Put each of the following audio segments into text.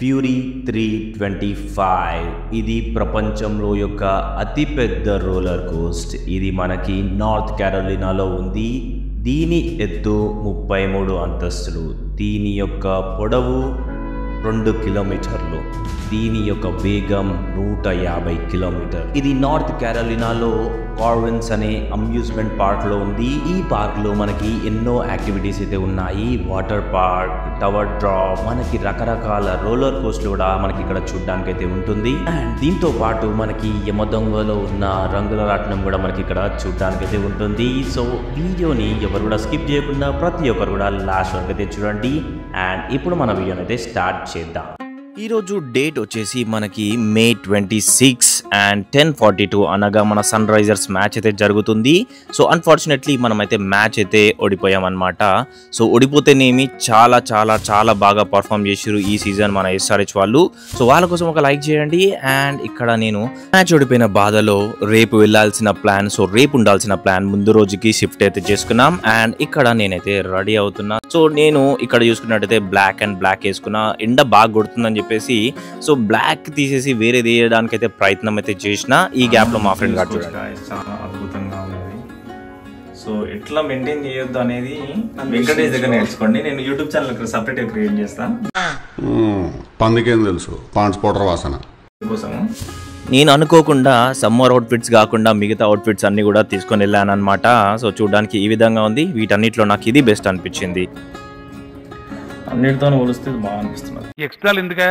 Fury three twenty five. ఇది ప్రపంచంలో యొక్క అతిపెద్ద రోలర్ కోస్ట్. ఇది మనకి నార్త్ క్యారోలినాలో ఉంది. దీని ఎత్తు ముప్పై మూడు అంతస్తులు. దీని యొక్క పొడవు రెండు కిలోమీటర్లు. దీని యొక్క వేగం నూట యాభై కిలోమీటర్. ఇది నార్త్ క్యారోలినాలో కార్విన్స్ అనే అమ్యూజ్మెంట్ పార్క్లో ఉంది. ఈ పార్క్లో మనకి ఎన్నో యాక్టివిటీస్ అయితే ఉన్నాయి. వాటర్ పార్క్ టవర్ డ్రాప్ మనకి రకరకాల రోలర్ కోస్ట్లు కూడా మనకి ఇక్కడ చూడడానికి అయితే ఉంటుంది. అండ్ దీంతో పాటు మనకి యమదొంగలో ఉన్న రంగుల రాట్నం కూడా మనకి ఇక్కడ చూడడానికి అయితే ఉంటుంది. సో వీడియోని ఎవరు కూడా స్కిప్ చేయకుండా ప్రతి ఒక్కరు కూడా లాస్ట్ వరకు అయితే చూడండి. అండ్ ఇప్పుడు మన వీడియోని అయితే స్టార్ట్ చేద్దాం. ఈరోజు డేట్ వచ్చేసి మనకి May twenty six and ten forty two అనగా మన సన్ రైజర్స్ మ్యాచ్ అయితే జరుగుతుంది. సో అన్ఫార్చునేట్లీ మనమైతే మ్యాచ్ అయితే ఓడిపోయామన్నమాట. సో ఓడిపోతేనేమి చాలా చాలా చాలా బాగా పర్ఫామ్ చేసారు ఈ సీజన్ మన ఎస్ఆర్హెచ్ వాళ్ళు. సో వాళ్ళ కోసం ఒక లైక్ చేయండి. అండ్ ఇక్కడ నేను మ్యాచ్ ఓడిపోయిన బాధలో రేపు వెళ్ళాల్సిన ప్లాన్ సో రేపు ఉండాల్సిన ప్లాన్ ముందు రోజుకి షిఫ్ట్ అయితే చేసుకున్నాం. అండ్ ఇక్కడ నేనైతే రెడీ అవుతున్నా. సో నేను ఇక్కడ చూసుకున్నట్టయితే బ్లాక్ అండ్ బ్లాక్ వేసుకున్నా. ఎండ బాగా కొడుతుందని చెప్పి చెప్పేసి సో బ్లాక్ తీసేసి వేరే తీయడానికి అయితే ప్రయత్నం అయితే చేసిన ఈ గ్యాప్లో మా ఫ్రెండ్ గారు చాలా అద్భుతంగా ఉన్నది సో ఎట్లా మెయింటైన్ చేయొద్దు అనేది వెంకటేష్ దగ్గర నేర్చుకోండి. నేను యూట్యూబ్ ఛానల్ సపరేట్ క్రియేట్ చేస్తాను. పందికేం తెలుసు? పాండ్స్ పౌడర్ వాసన. కోసము నేను అనుకోకుండా సమ్మర్ అవుట్ఫిట్స్ కాకుండా మిగతా అవుట్ఫిట్స్ అన్ని కూడా తీసుకొని వెళ్ళాను అనమాట సో చూడడానికి ఈ విధంగా ఉంది. వీటన్నిటిలో నాకు ఇది బెస్ట్ అనిపించింది. అన్నిటితో పోలిస్తే ఇది బాగా అనిపిస్తున్నది. ఎక్స్ట్రాలు ఎందుకా?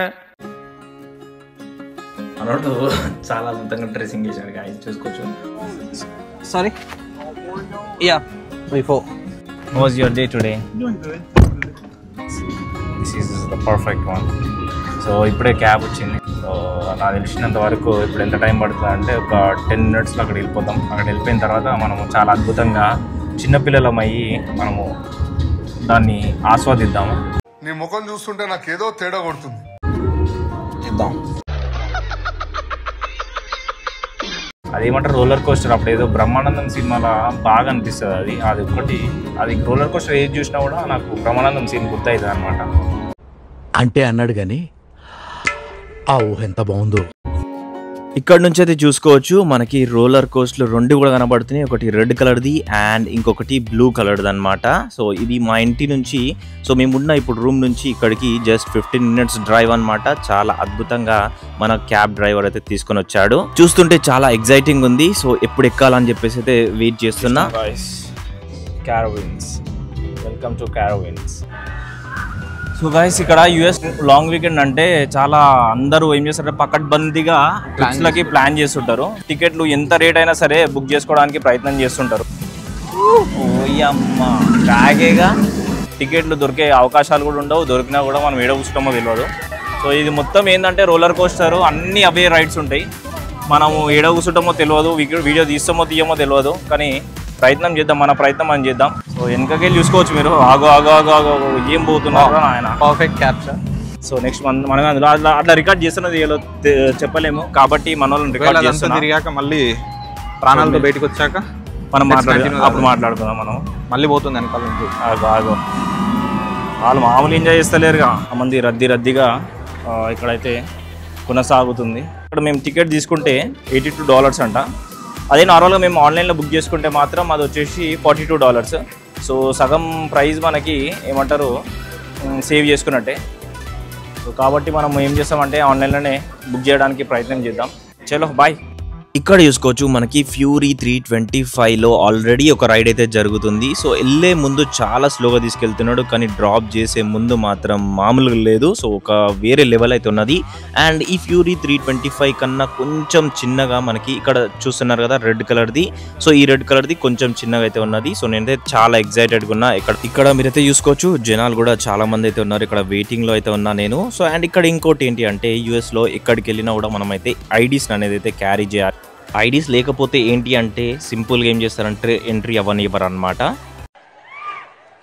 అన్నట్టు చాలా అద్భుతంగా డ్రెస్సింగ్ చేశాడు గాయస్ చూసుకోవచ్చు. Sorry? Yeah, before. Was your day today this is the perfect one so ఇప్పుడే క్యాబ్ వచ్చింది. సో నాకు తెలిసినంత వరకు ఇప్పుడు ఎంత టైం పడుతుంది అంటే ఒక టెన్ మినిట్స్లో అక్కడ వెళ్ళిపోతాం. అక్కడ వెళ్ళిపోయిన తర్వాత మనము చాలా అద్భుతంగా చిన్నపిల్లలం అయ్యి మనము దాన్ని ఆస్వాదిద్దాము. నీ ముఖం చూస్తుంటే నాకేదో తేడా కొడుతుంది. అదేమంటారు రోలర్ కోస్టర్? అప్పుడు ఏదో బ్రహ్మానందం సినిమాలో బాగా అనిపిస్తుంది అది. అది ఒకటి అది రోలర్ కోస్టర్ ఏది చూసినా కూడా నాకు బ్రహ్మానందం సీన్ గుర్తవుతుంది అనమాట అంటే అన్నాడు గాని ఆ ఊహ ఎంత బాగుందో. ఇక్కడ నుంచి అయితే చూసుకోవచ్చు. మనకి రోలర్ కోస్ట్లు రెండు కూడా కనబడుతున్నాయి. ఒకటి రెడ్ కలర్ది అండ్ ఇంకొకటి బ్లూ కలర్ది అనమాట సో ఇది మా ఇంటి నుంచి సో మేము ఉన్న ఇప్పుడు రూమ్ నుంచి ఇక్కడికి జస్ట్ ఫిఫ్టీన్ మినిట్స్ డ్రైవ్ అన్నమాట. చాలా అద్భుతంగా మన క్యాబ్ డ్రైవర్ అయితే తీసుకొని వచ్చాడు చూస్తుంటే చాలా ఎగ్జైటింగ్ ఉంది. సో ఎప్పుడు ఎక్కాలని చెప్పేసి అయితే వెయిట్ చేస్తున్నా. వెల్కమ్ టు క్యారోవిన్స్ సో గైస్ ఇక్కడ యుఎస్ లాంగ్ వీకెండ్ అంటే చాలా అందరూ ఏం చేస్తారంటే పకడ్బందీగా ట్రిప్స్లకి ప్లాన్ చేస్తుంటారు. టికెట్లు ఎంత రేట్ అయినా సరే బుక్ చేసుకోవడానికి ప్రయత్నం చేస్తుంటారు. కాగేగా టికెట్లు దొరికే అవకాశాలు కూడా ఉండవు. దొరికినా కూడా మనం ఏడ కూర్చుంటామో తెలియదు సో ఇది మొత్తం ఏంటంటే రోలర్ కోస్టర్ అన్ని అవే రైడ్స్ ఉంటాయి. మనము ఏడ కూర్చుంటామో తెలియదు వీడియో తీస్తామో తీయమో తెలియదు కానీ ప్రయత్నం చేద్దాం మన ప్రయత్నం మనం చేద్దాం. సో వెనకకెళ్ళి చూసుకోవచ్చు మీరు. ఆగో ఆగో ఆగో ఆగో ఏం పోతున్నారు ఆయన. పర్ఫెక్ట్ క్యాప్చర్ సో నెక్స్ట్ మన మనం అందులో అట్లా అట్లా రికార్డ్ చేస్తున్నది చెప్పలేము. కాబట్టి మన వాళ్ళని రికార్డ్ చేస్తున్నాం. తిరిగాక మళ్ళీ ప్రాణాలతో బయటకు వచ్చాక మనం Next మాట్లాడు continue అప్పుడు కాదు. మాట్లాడుకుందాం మనం. మళ్ళీ పోతుంది వెనకాల నుంచి. ఆగో ఆగో. వాళ్ళు మామూలు ఎంజాయ్ చేస్తలేరుగా. ఆ మంది రద్దీ రద్దీగా ఇక్కడైతే కొనసాగుతుంది. ఇక్కడ మేము టికెట్ తీసుకుంటే ఎయిటీ టూ డాలర్స్ అంట. అదే నార్మల్గా మేము ఆన్లైన్లో బుక్ చేసుకుంటే మాత్రం అది వచ్చేసి ఫార్టీ టూ డాలర్స్. సో సగం ప్రైస్ మనకి ఏమంటారు సేవ్ చేసుకున్నట్టే. సో కాబట్టి మనం ఏం చేస్తామంటే ఆన్లైన్లోనే బుక్ చేయడానికి ప్రయత్నం చేద్దాం. చలో బాయ్. ఇక్కడ చూసుకోవచ్చు మనకి ఫ్యూరీ త్రీ ట్వంటీ ఫైవ్లో ఆల్రెడీ ఒక రైడ్ అయితే జరుగుతుంది. సో వెళ్ళే ముందు చాలా స్లోగా తీసుకెళ్తున్నాడు కానీ డ్రాప్ చేసే ముందు మాత్రం మామూలుగా లేదు. సో ఒక వేరే లెవెల్ అయితే ఉన్నది. అండ్ ఈ ఫ్యూరీ త్రీ ట్వంటీ ఫైవ్ కన్నా కొంచెం చిన్నగా మనకి ఇక్కడ చూస్తున్నారు కదా రెడ్ కలర్ది సో ఈ రెడ్ కలర్ది కొంచెం చిన్నగా అయితే ఉన్నది. సో నేనైతే చాలా ఎక్సైటెడ్గా ఉన్నా. ఇక్కడ ఇక్కడ మీరైతే చూసుకోవచ్చు జనాలు కూడా చాలా మంది అయితే ఉన్నారు. ఇక్కడ వెయిటింగ్లో అయితే ఉన్నా నేను. సో అండ్ ఇక్కడ ఇంకోటి ఏంటి అంటే యూఎస్లో ఎక్కడికి వెళ్ళినా కూడా మనం అయితే ఐడీస్ అనేది అయితే క్యారీ చేయాలి. ఐడీస్ లేకపోతే ఏంటి అంటే సింపుల్గా ఏం చేస్తారంటే ఎంట్రీ అవ్వనివ్వరు అనమాట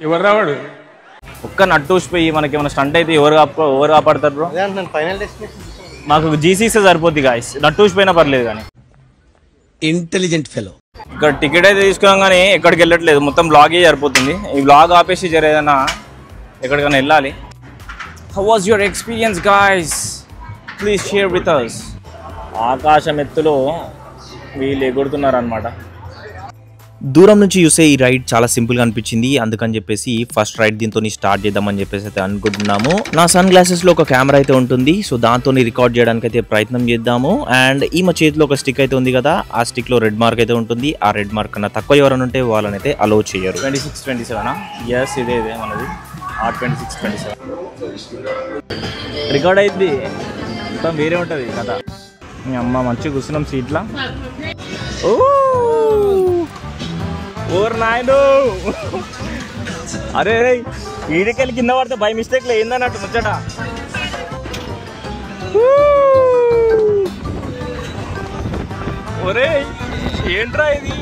ఎవరు రావాడు? ఒక్క నట్టూసిపోయి మనకి ఏమైనా స్టంట్ అయితే ఎవరు కాప- ఎవరు కాపాడతారు బ్రో? మాకు జీసీసీ సరిపోద్ది గాయస్ నట్టూసిపోయినా పర్లేదు కానీ. ఇంటెలిజెంట్ ఫెలో ఇక్కడ టికెట్ అయితే తీసుకున్నాం కానీ ఎక్కడికి వెళ్ళట్లేదు. మొత్తం బ్లాగే సరిపోతుంది. ఈ బ్లాగ్ ఆపేసి జర ఏదైనా ఎక్కడికైనా వెళ్ళాలి. How was your experience guys please share with us ఆకాశం ఎత్తులో వీళ్ళు ఎగురుతున్నారు అనమాట దూరం నుంచి చూసే ఈ రైడ్ చాలా సింపుల్గా అనిపించింది. అందుకని చెప్పేసి ఫస్ట్ రైడ్ దీంతో స్టార్ట్ చేద్దామని చెప్పేసి అయితే అనుకుంటున్నాము. నా సన్ గ్లాసెస్లో ఒక కెమెరా అయితే ఉంటుంది. సో దాంతో రికార్డ్ చేయడానికి అయితే ప్రయత్నం చేద్దాము. అండ్ ఈ మా చేతిలో ఒక స్టిక్ అయితే ఉంది కదా ఆ స్టిక్లో రెడ్ మార్క్ అయితే ఉంటుంది. ఆ రెడ్ మార్క్ కన్నా తక్కువ ఎవరైనా ఉంటే వాళ్ళని అయితే అలో చేయరు. ట్వంటీ సిక్స్ ట్వంటీ సెవెనా ఎస్ ఇదే ఇదే మనది. ఆ twenty six twenty seven record అయింది మొత్తం వేరే ఉంటుంది కథ మీ అమ్మ మంచిగా కూర్చున్నాం సీట్లా. ఓర్ నాయను అరే ఈడికెళ్ళి కింద పడితే బై మిస్టేక్లో ఏందన్నట్టు ముచ్చట. ఒరే ఏంట్రా ఇది?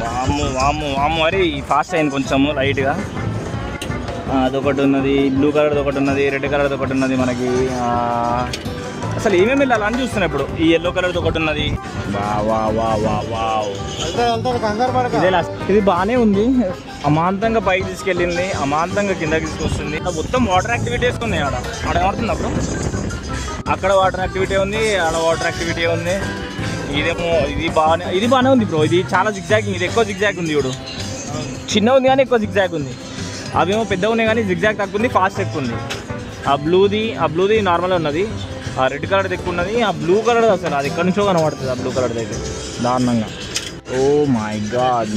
వాము వాము వాము అరే ఫాస్ట్ అయింది కొంచెము లైట్గా. అదొకటి ఉన్నది బ్లూ కలర్ది ఒకటి ఉన్నది రెడ్ కలర్ది ఒకటి ఉన్నది మనకి. అసలు ఏమేమి వెళ్ళాలి? అని చూస్తున్నా ఇప్పుడు. ఈ ఎల్లో కలర్ది ఒకటి ఉన్నది. ఇదే బాగానే ఉంది. అమాంతంగా పైకి తీసుకెళ్ళింది. అమాంతంగా కిందకి తీసుకొస్తుంది. మొత్తం వాటర్ యాక్టివిటీస్ ఉన్నాయి ఆడ. ఆడ ఏమవుతుంది అప్పుడు? అక్కడ వాటర్ యాక్టివిటీ ఉంది ఆడ వాటర్ యాక్టివిటీ ఉంది. ఇదేమో ఇది బాగానే ఇది బాగానే ఉంది బ్రో ఇది చాలా జిగ్జాగ్ ఇది ఎక్కువ జిగ్జాగ్ ఉంది చూడు. చిన్న ఉంది కానీ ఎక్కువ జిగ్జాగ్ ఉంది. అవేమో పెద్దగా ఉన్నాయి కానీ జిగ్జాగ్ తక్కువ ఉంది ఫాస్ట్ ఎక్కువ ఉంది. ఆ బ్లూది ఆ బ్లూది నార్మల్ ఉన్నది. ఆ రెడ్ కలర్ ఎక్కువ ఉన్నది ఆ బ్లూ కలర్ అసలు అది ఎక్కడి నుంచో కనబడుతుంది ఆ బ్లూ కలర్ దగ్గర. దారుణంగా. ఓ మై గాడ్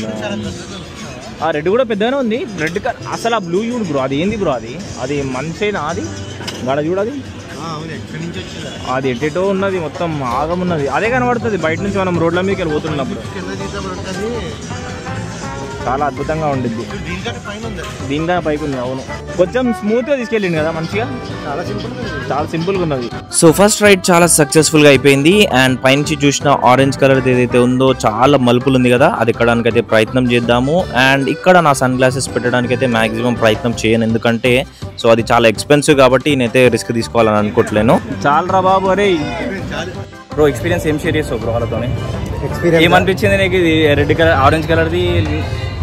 ఆ రెడ్ కూడా పెద్దగానే ఉంది. రెడ్ కలర్ అసలు ఆ బ్లూ చూడు బ్రో అది ఏంది బ్రో అది? అది మనిషేనా అది? గడ చూడది అది. ఎటెటో ఉన్నది మొత్తం ఆగమున్నది అదే కనబడుతుంది బయట నుంచి మనం రోడ్ల మీదకి వెళ్ళి పోతున్నప్పుడు చాలా అద్భుతంగా ఉండిద్ది. దీనికన్నా పైకి ఉంది అవును. కొంచెం స్మూత్గా తీసుకెళ్ళింది కదా మంచిగా? చాలా సింపుల్ చాలా సింపుల్గా ఉన్నది. సో ఫస్ట్ రైడ్ చాలా సక్సెస్ఫుల్గా అయిపోయింది. అండ్ పైనుంచి చూసిన ఆరెంజ్ కలర్ ఏదైతే ఉందో చాలా మలుపులు ఉంది కదా అది ఎక్కడానికి అయితే ప్రయత్నం చేద్దాము. అండ్ ఇక్కడ నా సన్ గ్లాసెస్ పెట్టడానికి అయితే మాక్సిమం ప్రయత్నం చేయను. ఎందుకంటే సో అది చాలా ఎక్స్పెన్సివ్ కాబట్టి నేనైతే రిస్క్ తీసుకోవాలని అనుకోవట్లేను. చాలా రా బాబు అరే. బ్రో ఎక్స్పీరియన్స్ ఏం షేర్ చేస్తావు బ్రో వాళ్ళతోనే? ఏమనిపించింది నీకు ఇది రెడ్ కలర్ ఆరెంజ్ కలర్ది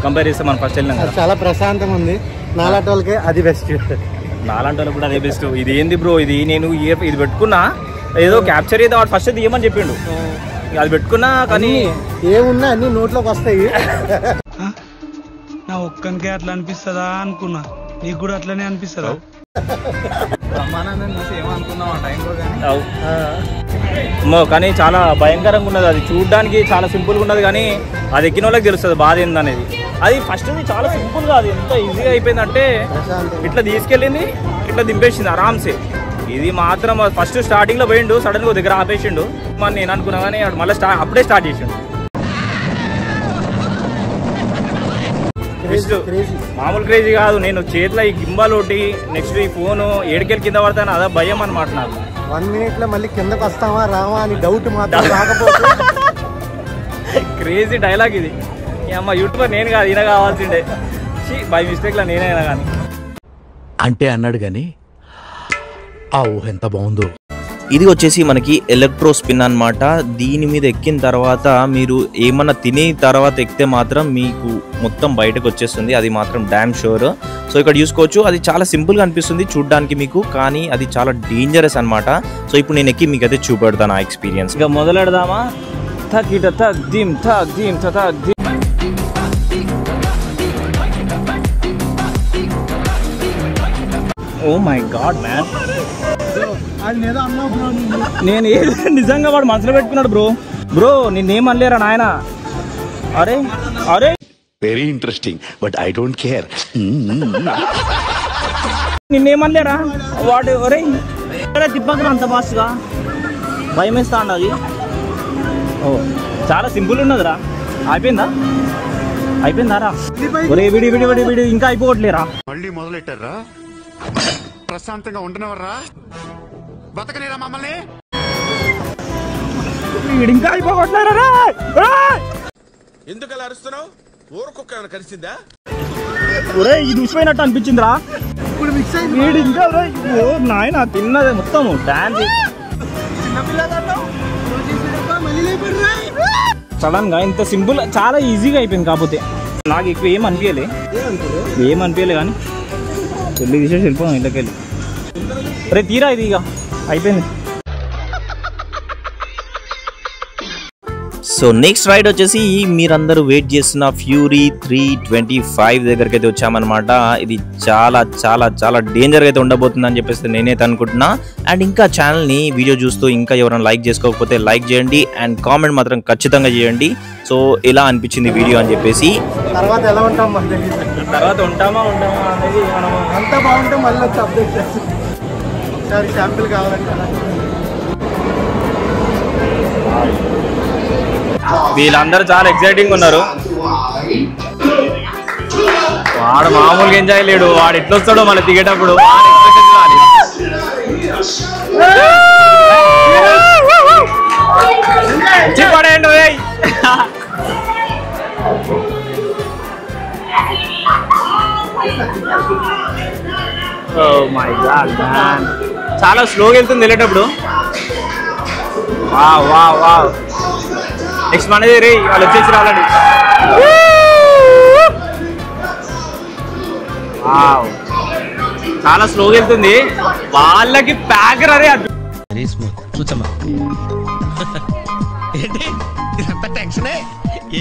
కంపేర్ చేస్తే మనం ఫస్ట్ వెళ్ళినాం చాలా ప్రశాంతంగా ఉంది. నాలాంటి వాళ్ళకి అది బెస్ట్ నాలాంటి వాళ్ళకి కూడా అదే బెస్ట్ ఇది ఏంది బ్రో ఇది నేను ఇది పెట్టుకున్నా ఏదో క్యాప్చర్ చేద్దాం వాడు ఫస్ట్ తీయమని చెప్పిండు. అది పెట్టుకున్నా కానీ ఏమున్నా అన్ని నోట్లోకి వస్తాయి. నా ఒక్కనికే అట్లా అనిపిస్తుందా అనుకున్నా. నీకు కూడా అట్లనే అనిపిస్తుందా? అమ్మో, కానీ? చాలా భయంకరంగా ఉన్నది అది. చూడడానికి చాలా సింపుల్గా ఉన్నది కానీ అది ఎక్కిన వాళ్ళకి తెలుస్తుంది బాధ ఏందనేది. అది ఫస్ట్ చాలా సింపుల్గా అది. ఎంత ఈజీగా అయిపోయిందంటే ఇట్లా తీసుకెళ్ళింది ఇట్లా దింపేసింది ఆరామ్సే ఇది మాత్రం ఫస్ట్ స్టార్టింగ్లో పోయిండు సడన్గా ఓ దగ్గర ఆపేసిండు. మరి నేను అనుకున్నా కానీ మళ్ళీ స్టార్ట్ అప్పుడే స్టార్ట్ చేసిండు. మామూలు క్రేజీ కాదు. నేను చేతిలో ఈ గింబాల్ ఒకటి నెక్స్ట్ ఈ ఫోను ఏడుకెళ్ళి కింద పడతాను అదే భయం అనమాట నాకు. వన్ మినిట్లో మళ్ళీ కిందకి వస్తావా రావా అని డౌట్ మాత్రం రాకపోతే? క్రేజీ డైలాగ్ ఇది. అమ్మ యూట్యూబర్ నేను కాదు ఈయన కావాల్సిండే బై మిస్టేక్లో నేనైనా కానీ అంటే అన్నాడు గాని ఆ ఊహ ఎంత బాగుందో. ఇది వచ్చేసి మనకి ఎలక్ట్రో స్పిన్ అన్నమాట. దీని మీద ఎక్కిన తర్వాత మీరు ఏమన్నా తినే తర్వాత ఎక్కితే మాత్రం మీకు మొత్తం బయటకు వచ్చేస్తుంది. అది మాత్రం డ్యామ్ షోర్ సో ఇక్కడ చూసుకోవచ్చు. అది చాలా సింపుల్గా అనిపిస్తుంది చూడడానికి మీకు కానీ అది చాలా డేంజరస్ అనమాట సో ఇప్పుడు నేను ఎక్కి మీకు అయితే చూపెడతాను ఆ ఎక్స్పీరియన్స్ ఇక మొదలెడదామా? థక్ ఇట థక్ దిమ్ థక్ దిమ్ థక్ దిమ్. ఓ మై గాడ్ మ్యాన్ నేను ఏది నిజంగా వాడు మనసులో పెట్టుకున్నాడు బ్రో? బ్రో నిన్నేం అనలేరా నాయన? అరే అరే. Very interesting but I don't care నిన్నేమనలేరా? వాడు ఒరే తిప్పకరా అంత ఫాస్ట్గా భయం వేస్తా అన్నది ఓ చాలా సింపుల్ ఉన్నదిరా. అయిపోయిందా? అయిపోయిందారా? ఒరే విడి విడి విడి విడి ఇంకా అయిపోవట్లేరా మళ్ళీ మొదలెట్టారా? ప్రశాంతంగా ఉండనవర్రా బతకనేరా మమ్మల్ని? ఇంకా అయిపోవట్లేరా రే! రేయ్! ఎందుకు అలా అరుస్తున్నావు? ఊరకొక్క ఏమైనా కలిసిందా? ఒరే ఇది ఉసిపోయినట్టు అనిపించిందిరా. వీడు ఇంకా ఒరే, ఓ నాయన తిన్నది మొత్తం డాన్స్. సడన్గా ఇంత సింపుల్ చాలా ఈజీగా అయిపోయింది కాకపోతే. నాకు ఎక్కువ ఏం అనిపించలే. ఏం అనిపించలే కానీ వెళ్ళి తీసేసి వెళ్ళిపోయాం ఇంట్లోకి వెళ్ళి. రే తీరా ఇది ఇక. అయిపోయింది. సో నెక్స్ట్ రైడ్ వచ్చేసి మీరందరూ వెయిట్ చేస్తున్న ఫ్యూరీ త్రీ ట్వంటీ ఫైవ్ దగ్గరికి అయితే వచ్చామన్నమాట. ఇది చాలా చాలా చాలా డేంజర్ అయితే ఉండబోతుందని చెప్పేసి నేనైతే అనుకుంటున్నా. అండ్ ఇంకా ఛానల్ని వీడియో చూస్తూ ఇంకా ఎవరైనా లైక్ చేసుకోకపోతే లైక్ చేయండి అండ్ కామెంట్ మాత్రం ఖచ్చితంగా చేయండి. సో ఎలా అనిపించింది వీడియో అని చెప్పేసి. తర్వాత ఎలా ఉంటాం మాకు తెలియదు తర్వాత ఉంటామా ఉంటామా అనేది మనం అంతా బాగుంటే మళ్ళీ వచ్చి అప్డేట్ చేస్తాం. ఒకసారి శాంపిల్ కావాలంటే వీళ్ళందరూ చాలా ఎక్సైటింగ్ ఉన్నారు. వాడు మామూలుగా ఎంజాయ్ లేడు. వాడు ఎట్లా వస్తాడో మళ్ళీ దిగేటప్పుడు వాడి Oh my God, man. చాలా స్లోగా వెళ్తుంది వెళ్ళేటప్పుడు. వా వా వా నెక్స్ట్ మనది రే వాళ్ళు వచ్చేసి రావాలండి. చాలా స్లోగా వెళ్తుంది. వాళ్ళకి ప్యాకర్ అరే చూచమ్మా ఏంటి? టెన్షనే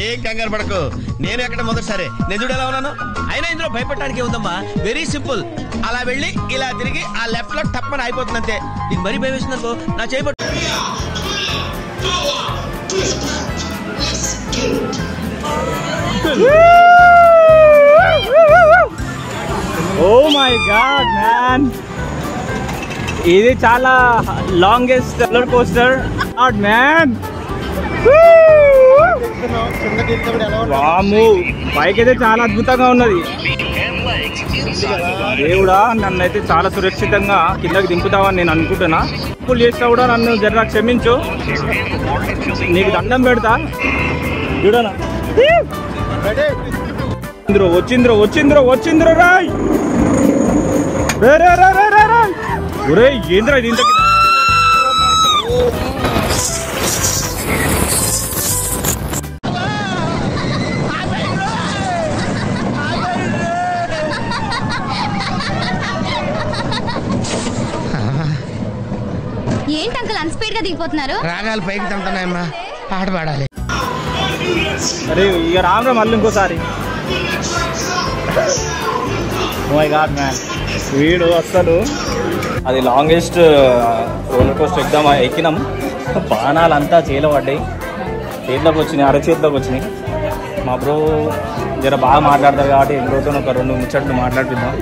ఏం కంగారు పడకు. నేను ఎక్కడ మొదటిసారి? నేను చూడు ఎలా ఉన్నాను? అయినా ఇందులో భయపడటానికి ఉందమ్మా వెరీ సింపుల్ అలా వెళ్ళి ఇలా తిరిగి ఆ లెఫ్ట్లో టప్పని అయిపోతుంది అంతే నీకు మరీ భయం వేసిందనుకో నా చేయబట్టు ఓ మై గాడ్ మ్యాన్ ఇది చాలా longest roller coaster god man వాము బైక్ అయితే చాలా అద్భుతంగా ఉన్నది. దేవుడా నన్ను అయితే చాలా సురక్షితంగా కిందకి దింపుతావని నేను అనుకుంటున్నా. తప్పులు చేసినా కూడా నన్ను జర క్షమించు. నీకు దండం పెడతా. చూడనా? వచ్చింద్రో వచ్చింద్రో వచ్చింద్రో వచ్చింద్రో రాయ్! రే రే రే రే రే రే! ఒరే ఏంద్రా ఇది ఇంత గా దిగిపోతున్నారు. రాగాలు పైకి తంటున్నాయమ్మా పాట పాడాలి. అరే ఇక రామ్రా మళ్ళీ ఇంకోసారి. మై గాడ్ మ్యాన్ వీడు అసలు అది లాంగెస్ట్ రోలర్ కోస్టర్ ఎగ్దాం ఎక్కినాం. బాణాలంతా చేలో పడ్డాయి. చేతిలోకి వచ్చినాయి అరచేతిలోకి వచ్చినాయి. మా బ్రో జర బాగా మాట్లాడతారు కాబట్టి బ్రోతో ఒక రెండు ముచ్చట్లు మాట్లాడుతున్నాం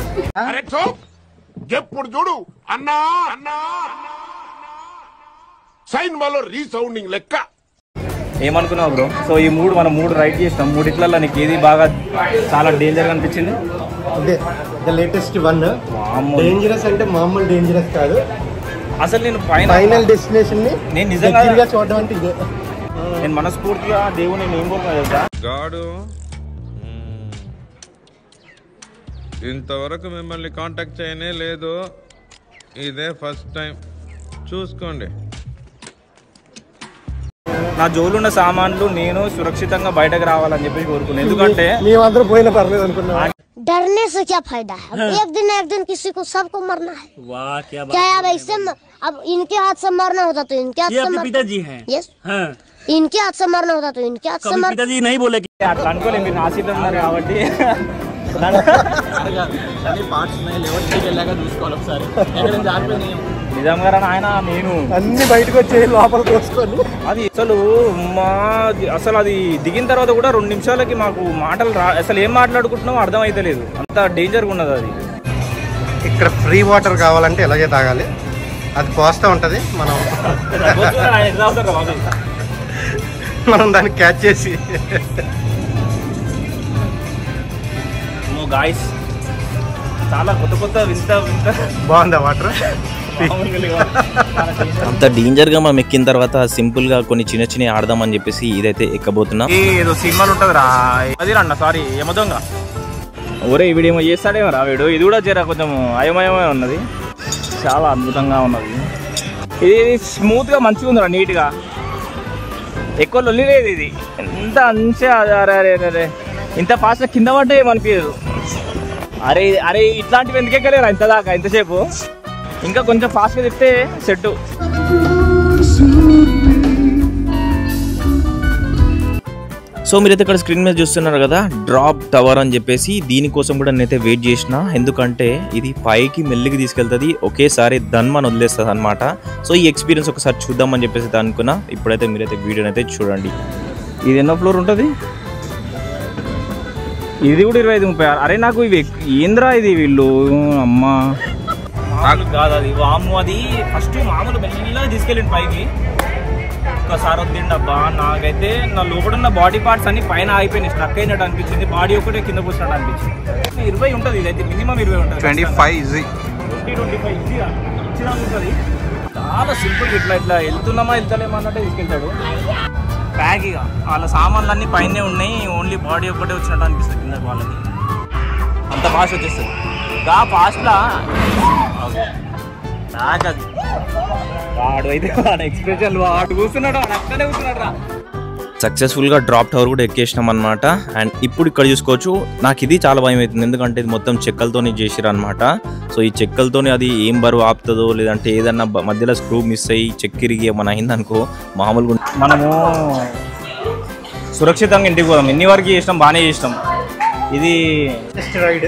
ఎప్పుడు చూడు? అన్నా! అన్నా! సైన్ మాలో రీసౌండింగ్ లెక్క. ఏమనుకున్నావు బ్రో? సో ఈ మూడు మనం మూడు రైడ్ చేసినాం. మూడిట్లలో నీకు ఏది బాగా చాలా డేంజర్గా అనిపించింది ద లేటెస్ట్ వన్. డేంజరస్ అంటే మామూలు డేంజరస్ కాదు. అసలు నేను ఫైనల్ డెస్టినేషన్ని నేను నిజంగా- చూడడం అంటే ఇదే. నేను మనస్ఫూర్తిగా దేవుని నేను ఏం కోరుకున్నా తెలుసా? గాడు ఇంతవరకు మిమ్మల్ని కాంటాక్ట్ చేయనే లేదు. ఇదే ఫస్ట్ టైం చూసుకోండి. నా జోలున్న సామాన్లు నేను సురక్షితంగా బయటకు రావాలని చెప్పి కోరుకున్నాను ఎందుకంటే మేమందరం పోయినా పర్లేదు అనుకున్నాం डरने से क्या फायदा है अब एक दिन ना एक दिन किसी को सबको मरना है वाह क्या क्या है अब इससे म- अब इनके हाथ से मरना होता तो इनके हाथ से मर पिताजी हैं यस इनके हाथ से मरना होता तो इनके हाथ से मर పితాజీ नहीं बोले అట్లా అనుకోలేదు మీరు నా సీట్లో ఉన్నారు కాబట్టి నిజంగా రా నాయన నేను. అన్ని బయటకు వచ్చేది లోపల కోసుకొని. అది అసలు మా అసలు అది దిగిన తర్వాత కూడా రెండు నిమిషాలకి మాకు మాటలు రా అసలు ఏం మాట్లాడుకుంటున్నామో అర్థం అయితే లేదు అంత డేంజర్గా ఉన్నది అది. ఇక్కడ ఫ్రీ వాటర్ కావాలంటే ఇలాగే తాగాలి. అది పోస్తూ ఉంటది మనం మనం దాన్ని క్యాచ్ చేసి. గాయస్ చాలా కొత్త కొత్త వింత వింత. బాగుందా వాటర్ అంత డేంజర్గా మనం ఎక్కిన తర్వాత సింపుల్గా కొన్ని చిన్న చిన్న ఆడదామని చెప్పేసి ఇదైతే ఎక్కబోతున్నాం. ఏదో సినిమాలు ఉంటుంది రా అది రండి సారీ యమదొంగ ఒరే వీడేమో చేస్తాడేమో రా వీడు. ఇది కూడా జర కొంచెం అయమయమే ఉన్నది. చాలా అద్భుతంగా ఉన్నది. ఇది స్మూత్గా మంచిగా ఉందిరా నీట్గా ఎక్కువ లొల్లి లేదు ఇది. ఎంత మంచిగా అరే అరే అరే, అరే ఇంత ఫాస్ట్గా కింద పడ్డా ఏమనిపించదు అరే అరే ఇట్లాంటివి ఎందుకు ఎక్కలేరా ఇంత దాకా ఇంతసేపు? ఇంకా కొంచెం ఫాస్ట్గా తిప్పితే సెట్ సో మీరైతే ఇక్కడ స్క్రీన్ మీద చూస్తున్నారు కదా డ్రాప్ టవర్ అని చెప్పేసి దీనికోసం కూడా నేనైతే వెయిట్ చేసిన. ఎందుకంటే ఇది పైకి మెల్లికి తీసుకెళ్తుంది. ఒకేసారి దన్మని వదిలేస్తుంది అనమాట సో ఈ ఎక్స్పీరియన్స్ ఒకసారి చూద్దామని చెప్పేసి అనుకున్నా. ఇప్పుడైతే మీరైతే వీడియోని అయితే చూడండి. ఇది ఎన్నో ఫ్లోర్ ఉంటుంది? ఇది కూడా ఇరవై ఐదు ముప్పై అరే నాకు ఇవి ఏంద్రా ఇది వీళ్ళు? అమ్మా. కాదు అది వాము అది ఫస్ట్ మామూలు మెల్లగా తీసుకెళ్ళింది పైకి. ఒక్కసారి వద్దండి అబ్బా నాకైతే నా లోపల ఉన్న బాడీ పార్ట్స్ అన్ని పైన ఆగిపోయినాయి స్ట్రక్ అయినట్టు అనిపించింది బాడీ ఒకటే కింద కూర్చున్నట్టు అనిపించింది. ఇరవై ఉంటుంది ఇదైతే మినిమం ఇరవై ఉంటుంది. Twenty five easy twenty twenty five ఈజీగా ఇచ్చినా ఉంటుంది. చాలా సింపుల్ ఇట్లా ఇట్లా వెళ్తున్నామా వెళ్తలేమా అన్నట్టే తీసుకెళ్తాడు. ప్యాక్ ఇక వాళ్ళ సామాన్లు అన్ని పైనే ఉన్నాయి ఓన్లీ బాడీ ఒక్కటే వచ్చినట్టు అనిపిస్తుంది కింద వాళ్ళకి. అంత ఫాస్ట్ వచ్చేస్తుంది. గా ఫాస్ట్లా నాకు అది. వాడు అయితే వాడు ఎక్స్ప్రెషన్ వాడు కూర్చున్నాడు వాడు అక్కడే కూర్చున్నాడు రా. సక్సెస్ఫుల్గా డ్రాప్ టవర్ కూడా ఎక్కేసినాం అనమాట అండ్ ఇప్పుడు ఇక్కడ చూసుకోవచ్చు నాకు ఇది చాలా భయం అవుతుంది. ఎందుకంటే ఇది మొత్తం చెక్కలతోనే చేసిరు అనమాట సో ఈ చెక్కలతోనే అది ఏం బరువు ఆపుతుందో లేదంటే ఏదన్నా మధ్యలో స్క్రూ మిస్ అయ్యి చెక్కిరిగి ఏమైనా అయిందనుకో మామూలుగా మనము సురక్షితంగా ఇంటికి పోదాం. ఎన్ని వరకు చేసినాం బాగానే చేసినాం. ఇది రైడ్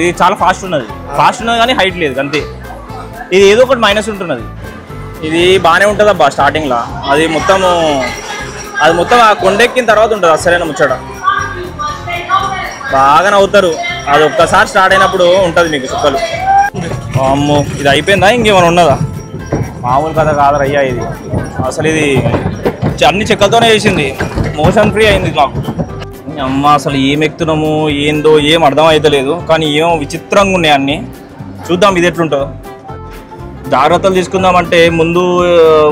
ఇది చాలా ఫాస్ట్ ఉన్నది. ఫాస్ట్ ఉన్నది కానీ హైట్ లేదు అంతే. ఇది ఏదో ఒకటి మైనస్ ఉంటున్నది. ఇది బాగానే ఉంటుంది అబ్బా స్టార్టింగ్లో అది మొత్తము అది మొత్తం ఆ కొండెక్కిన తర్వాత ఉంటుంది అసలైన ముచ్చట. బాగా నవ్వుతారు. అది ఒక్కసారి స్టార్ట్ అయినప్పుడు ఉంటుంది మీకు చుక్కలు. అమ్మో ఇది అయిపోయిందా? ఇంకేమైనా ఉన్నదా? మామూలు కథ కాదు అయ్యా ఇది. అసలు ఇది అన్ని చెక్కలతోనే చేసింది. మోషన్ ఫ్రీ అయింది మాకు. అమ్మ అసలు ఏం ఎక్కుతున్నాము ఏందో ఏం అర్థం అవుతలేదు కానీ ఏమో విచిత్రంగా ఉన్నాయి అన్ని. చూద్దాం ఇది ఎట్లుంటుందో. జాగ్రత్తలు తీసుకుందామంటే ముందు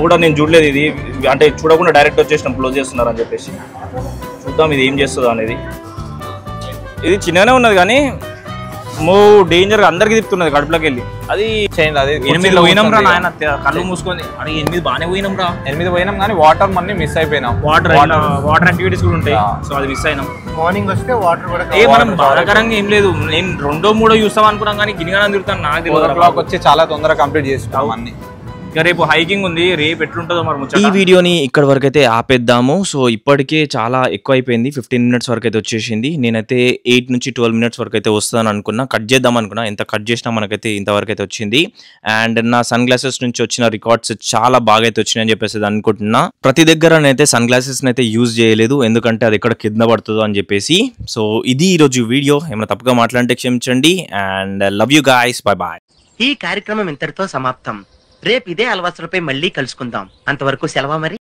కూడా నేను చూడలేదు ఇది. అంటే చూడకుండా డైరెక్ట్ వచ్చేసిన క్లోజ్ చేస్తున్నారు అని చెప్పేసి. చూద్దాం ఇది ఏం చేస్తుందో అనేది. ఇది చిన్నగానే ఉన్నది కానీ మో డేంజర్ అందరికి తిప్పుతున్నది కడుపులోకి వెళ్ళి. అది అది ఎనిమిది పోయినాం రా నాయన కళ్ళు మూసుకొని. అరే ఎనిమిది బాగానే పోయినాం రా. ఎనిమిది పోయినాం కానీ వాటర్ మన్ని మిస్ అయిపోయినాం. Water water. యాక్టివిటీస్ కూడా ఉంటాయి. సో అది మిస్ అయినాం. మార్నింగ్ వస్తే వాటర్ కూడా ఏ మనం బాధాకరంగా ఏం లేదు. నేను రెండో మూడో చూస్తాం అనుకున్నాం కానీ గినిగానే తిరుగుతాను నాకు తెలియదు క్లాక్ వచ్చి చాలా తొందరగా కంప్లీట్ చేసుకుంటాం అన్ని. ఇంకా రేపు హైకింగ్ ఉంది. రేపు ఎట్లుంటుందో మరి ఈ వీడియోని ఇక్కడ వరకు అయితే ఆపేద్దాము. సో ఇప్పటికే చాలా ఎక్కువ అయిపోయింది ఫిఫ్టీన్ మినిట్స్ వరకు అయితే వచ్చేసింది. నేనైతే ఎయిట్ నుంచి ట్వెల్వ్ మినిట్స్ వరకు అయితే వస్తుందని అనుకున్నా. కట్ చేద్దాం అనుకున్నా. ఎంత కట్ చేసినా మనకైతే ఇంతవరకు అయితే వచ్చింది. అండ్ నా సన్ గ్లాసెస్ నుంచి వచ్చిన రికార్డ్స్ చాలా బాగా అయితే వచ్చినాయని చెప్పేసి అనుకుంటున్నా. ప్రతి దగ్గర నేనైతే సన్ గ్లాసెస్ అయితే యూజ్ చేయలేదు. ఎందుకంటే అది ఎక్కడ కింద పడుతుందో అని చెప్పేసి. సో ఇది ఈరోజు వీడియో. ఏమైనా తప్పుగా మాట్లాడితే క్షమించండి. And love you guys bye bye ఈ కార్యక్రమం ఇంతటితో సమాప్తం. రేపు ఇదే అలవాసులపై మళ్ళీ కలుసుకుందాం. అంతవరకు సెలవా మరి?